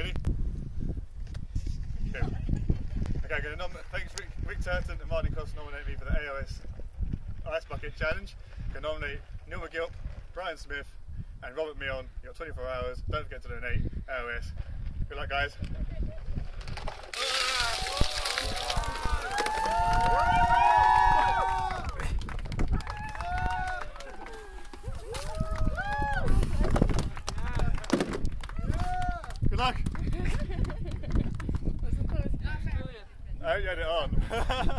ready? Okay. Okay, I'm going to nominate. Thanks, Rik, Rik Turton and Martin Cross nominate me for the ALS Ice Bucket Challenge. To nominate Neil McGill, Brian Smith, and Robert Milne. You've got 24 hours. Don't forget to donate. ALS. Good luck, guys. Good luck. I got it on.